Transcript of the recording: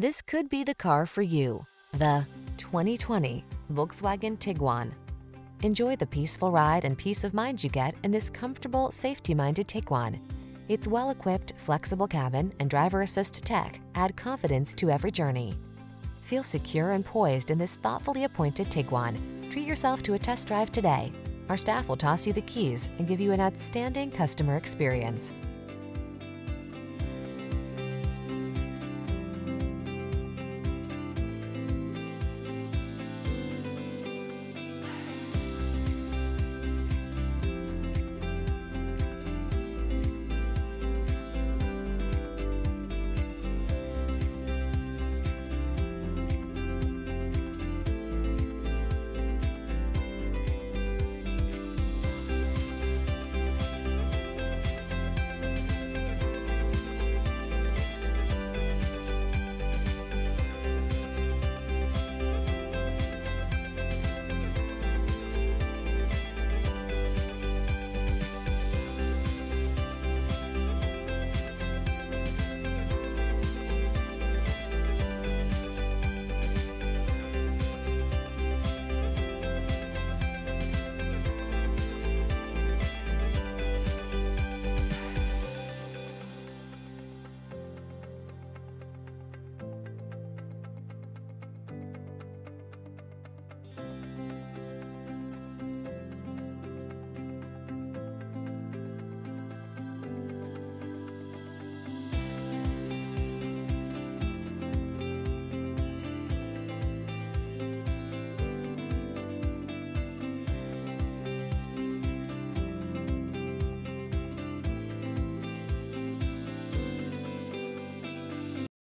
This could be the car for you. The 2020 Volkswagen Tiguan. Enjoy the peaceful ride and peace of mind you get in this comfortable, safety-minded Tiguan. Its well-equipped, flexible cabin and driver assist tech add confidence to every journey. Feel secure and poised in this thoughtfully appointed Tiguan. Treat yourself to a test drive today. Our staff will toss you the keys and give you an outstanding customer experience.